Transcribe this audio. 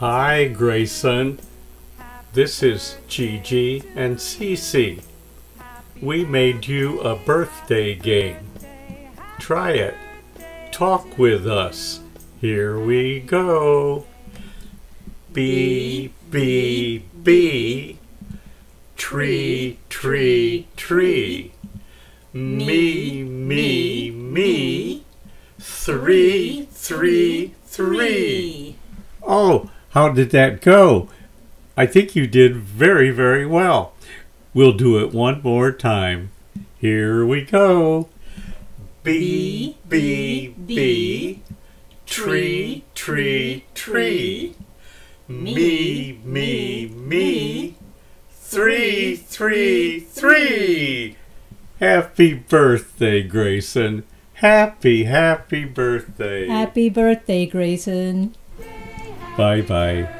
Hi, Grayson. This is Gigi and Cece. We made you a birthday game. Try it. Talk with us. Here we go. B, B, B. Tree, tree, tree. Me, me, me. Three, three, three. Oh, how did that go? I think you did very, very well. We'll do it one more time. Here we go. B, B, B. Tree, tree, tree. Me, me, me. Three, three, three. Happy birthday, Grayson. Happy, happy birthday. Happy birthday, Grayson. Bye bye.